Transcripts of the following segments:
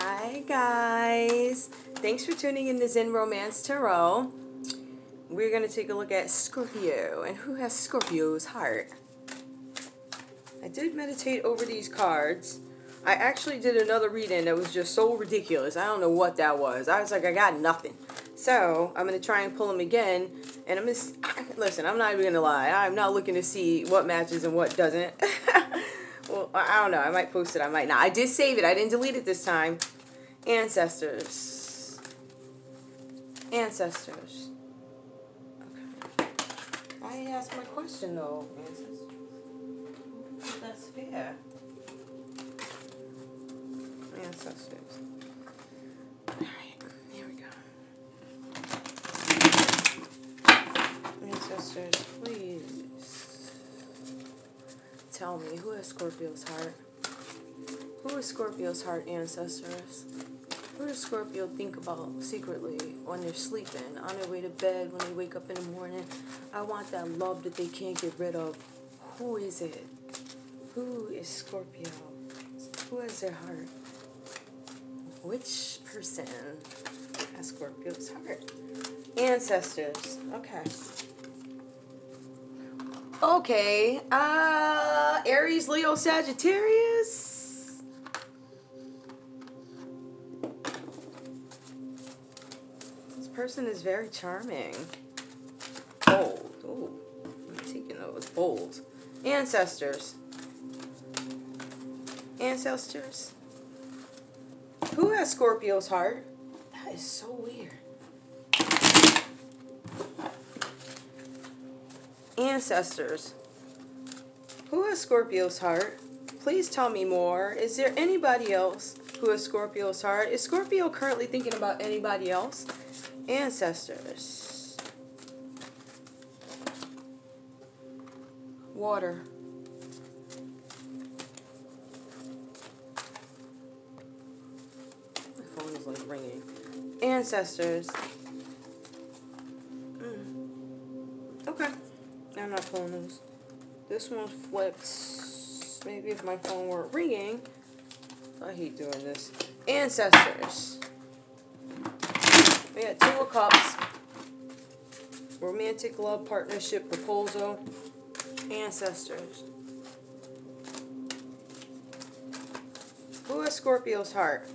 Hi guys. Thanks for tuning in to Zen Romance Tarot. We're going to take a look at Scorpio and who has Scorpio's heart. I did meditate over these cards. I actually did another reading that was just so ridiculous. I don't know what that was. I was like, I got nothing. So I'm going to try and pull them again. And I'm just, listen, I'm not even going to lie. I'm not looking to see what matches and what doesn't. well, I don't know. I might post it. I might not. I did save it. I didn't delete it this time. Ancestors. Ancestors. Okay. I asked my question though. Ancestors. me who has Scorpio's heart? Who is Scorpio's heart, ancestors? Who does Scorpio think about secretly when they're sleeping, on their way to bed, when they wake up in the morning? I want that love that they can't get rid of. Who is it? Who is Scorpio? Who has their heart? Which person has Scorpio's heart? Ancestors. Okay. Okay. Uh Aries, Leo, Sagittarius. This person is very charming. Bold. Oh, I'm taking those. Bold. Ancestors. Ancestors. Who has Scorpio's heart? That is so weird. Ancestors. Who has Scorpio's heart? Please tell me more. Is there anybody else who has Scorpio's heart? Is Scorpio currently thinking about anybody else? Ancestors. Water. My phone is like ringing. Ancestors. This one flipped. Maybe if my phone weren't ringing. I hate doing this. Ancestors. We got two of cups. Romantic love partnership proposal. Ancestors. Who has Scorpio's heart?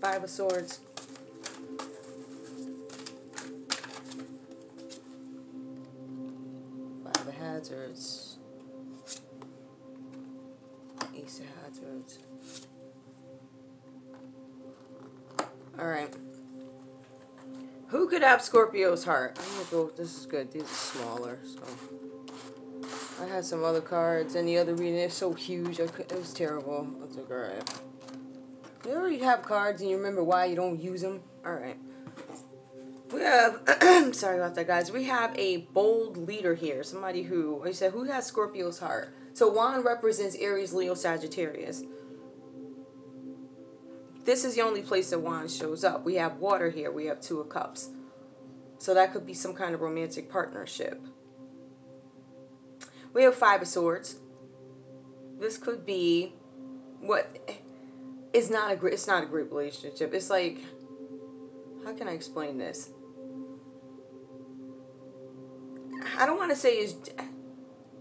Five of Swords. Five of Hazards. Ace of Hazards. Alright. Who could have Scorpio's heart? I'm gonna go, this is good. These are smaller, so. I had some other cards, and the other reading is so huge, I could, it was terrible. I was like, alright. You already have cards and you remember why you don't use them? Alright. We have, sorry about that, guys. We have a bold leader here. Somebody who, I said, who has Scorpio's heart? So Juan represents Aries, Leo, Sagittarius. This is the only place that Juan shows up. We have water here. We have Two of Cups. So that could be some kind of romantic partnership. We have Five of Swords. This could be what it's not a great it's not a great relationship. It's like how can I explain this? I don't want to say is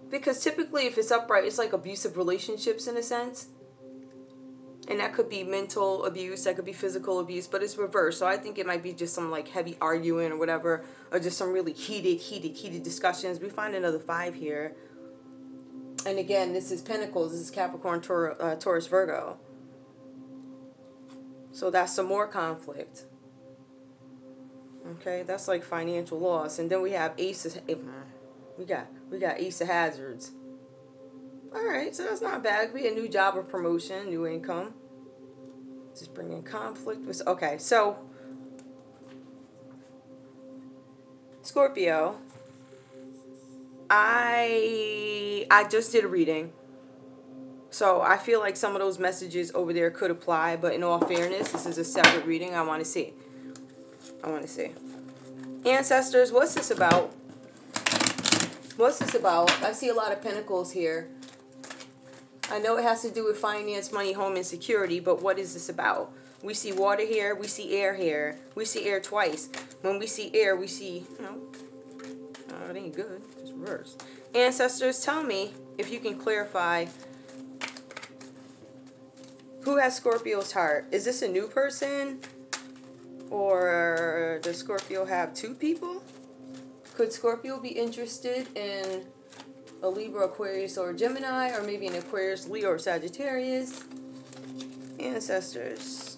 because typically if it's upright, it's like abusive relationships in a sense. And that could be mental abuse, that could be physical abuse, but it's reversed. So I think it might be just some like heavy arguing or whatever, or just some really heated, heated, heated discussions. We find another five here. And again, this is Pentacles, this is Capricorn, uh, Taurus, Virgo. So that's some more conflict. Okay, that's like financial loss. And then we have Ace of, eh, we got we got Ace of Hazards. Alright, so that's not bad. We a new job or promotion, new income. Just bringing conflict with okay, so Scorpio. I I just did a reading. So I feel like some of those messages over there could apply, but in all fairness, this is a separate reading. I want to see. I want to see. Ancestors, what's this about? What's this about? I see a lot of pentacles here. I know it has to do with finance, money, home, and security, but what is this about? We see water here, we see air here. We see air twice. When we see air, we see, you know, oh, it ain't good. It's reverse. Ancestors, tell me if you can clarify who has Scorpio's heart. Is this a new person? Or does Scorpio have two people? Could Scorpio be interested in a Libra, Aquarius, or Gemini, or maybe an Aquarius, Leo, or Sagittarius? Ancestors.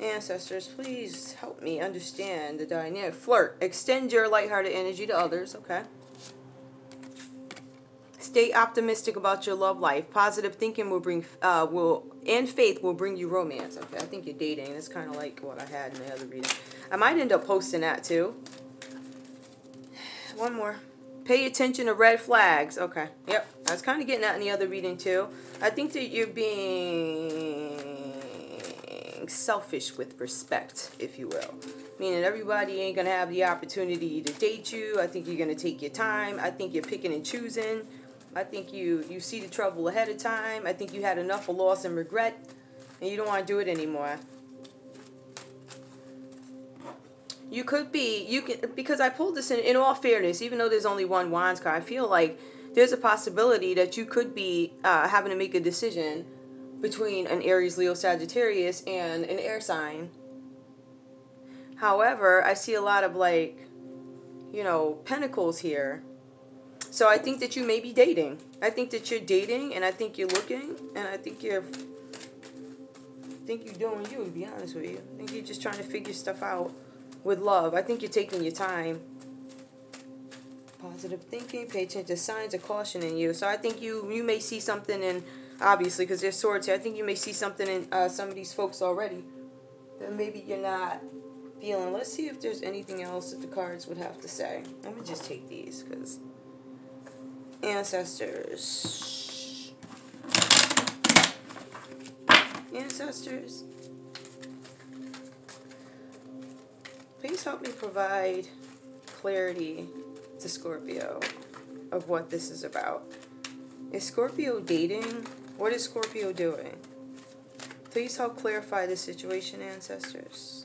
Ancestors, please help me understand the dynamic. Flirt. Extend your lighthearted energy to others. Okay. Stay optimistic about your love life. Positive thinking will bring uh, will and faith will bring you romance. Okay, I think you're dating. That's kind of like what I had in the other reading. I might end up posting that too. One more. Pay attention to red flags. Okay. Yep. I was kind of getting that in the other reading too. I think that you're being selfish with respect, if you will. Meaning everybody ain't going to have the opportunity to date you. I think you're going to take your time. I think you're picking and choosing. I think you, you see the trouble ahead of time. I think you had enough of loss and regret, and you don't want to do it anymore. You could be, you can, because I pulled this in, in all fairness, even though there's only one Wands card, I feel like there's a possibility that you could be uh, having to make a decision between an Aries, Leo, Sagittarius, and an air sign. However, I see a lot of like, you know, pentacles here. So I think that you may be dating. I think that you're dating, and I think you're looking, and I think you're, I think you're doing you. To be honest with you, I think you're just trying to figure stuff out with love. I think you're taking your time. Positive thinking, pay attention to signs of caution in you. So I think you you may see something in, obviously, because there's swords here. I think you may see something in uh, some of these folks already that maybe you're not feeling. Let's see if there's anything else that the cards would have to say. Let me just take these because ancestors. Ancestors. Please help me provide clarity to Scorpio of what this is about. Is Scorpio dating? What is Scorpio doing? Please help clarify the situation, ancestors.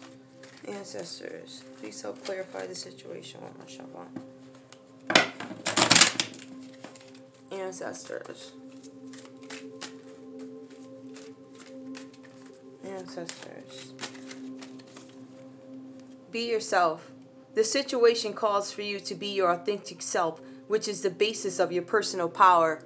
Ancestors, please help clarify the situation. One more shuffle. Ancestors. Ancestors. Be yourself. The situation calls for you to be your authentic self, which is the basis of your personal power.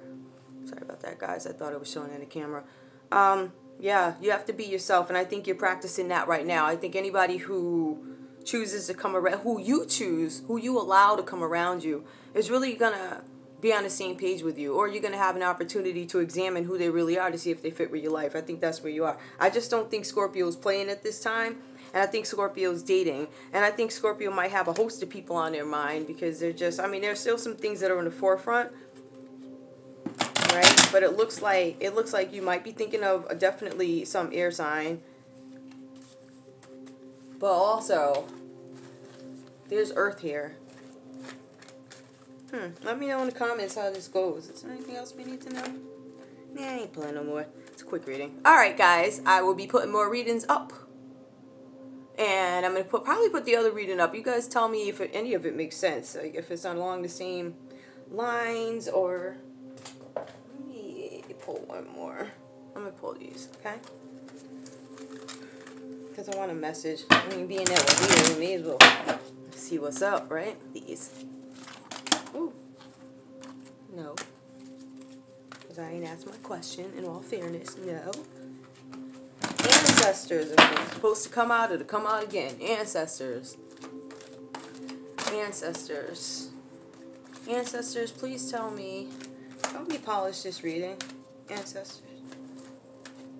Sorry about that, guys. I thought it was showing in the camera. Um, yeah, you have to be yourself, and I think you're practicing that right now. I think anybody who chooses to come around, who you choose, who you allow to come around you, is really gonna be on the same page with you, or you're gonna have an opportunity to examine who they really are to see if they fit with your life. I think that's where you are. I just don't think Scorpio is playing at this time and I think Scorpio's dating, and I think Scorpio might have a host of people on their mind because they're just, I mean, there's still some things that are in the forefront, right? But it looks like it looks like you might be thinking of definitely some air sign, but also there's Earth here. Hmm. Let me know in the comments how this goes. Is there anything else we need to know? Nah, I ain't pulling no more. It's a quick reading. Alright, guys. I will be putting more readings up and I'm gonna put probably put the other reading up. You guys tell me if it, any of it makes sense, like if it's not along the same lines or. Let me pull one more. I'm gonna pull these, okay? Because I want a message. I mean, being that we're here, we may as well see what's up, right? These. Ooh. No. Because I ain't asked my question. In all fairness, no ancestors are supposed to come out or to come out again. Ancestors. Ancestors. Ancestors, please tell me. Help me polish this reading. Ancestors.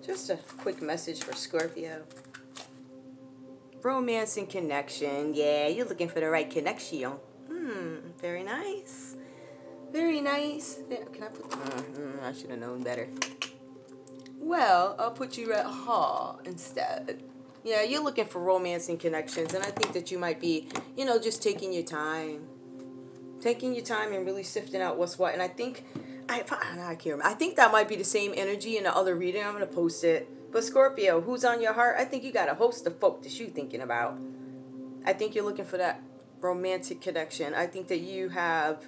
Just a quick message for Scorpio. Romance and connection. Yeah, you're looking for the right connection. Hmm, very nice. Very nice. Can I put... Uh, I should have known better. Well, I'll put you at Hall instead. Yeah, you're looking for romance and connections, and I think that you might be, you know, just taking your time. taking your time and really sifting out what's what. And I think I I can't remember. I think that might be the same energy in the other reading. I'm gonna post it. But Scorpio, who's on your heart? I think you got a host of folk that you're thinking about. I think you're looking for that romantic connection. I think that you have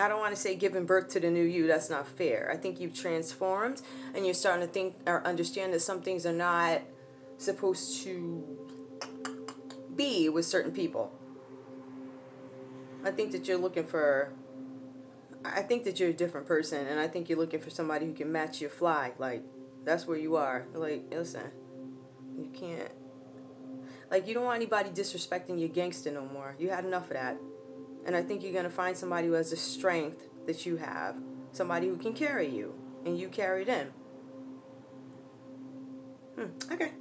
I don't want to say giving birth to the new you. That's not fair. I think you've transformed and you're starting to think or understand that some things are not supposed to be with certain people. I think that you're looking for I think that you're a different person and I think you're looking for somebody who can match your fly. Like that's where you are. Like listen. You can't like you don't want anybody disrespecting your gangster no more. You had enough of that. And I think you're going to find somebody who has the strength that you have, somebody who can carry you, and you carry them. Hmm, okay.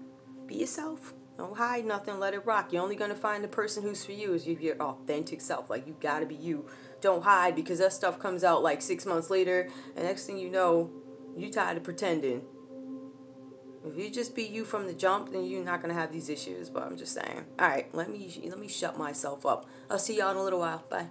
Be yourself. Don't hide nothing. Let it rock. You're only going to find the person who's for you is your authentic self. Like, you got to be you. Don't hide because that stuff comes out like six months later, and next thing you know, you tired of pretending. If you just be you from the jump, then you're not gonna have these issues. But I'm just saying. All right, let me let me shut myself up. I'll see y'all in a little while. Bye.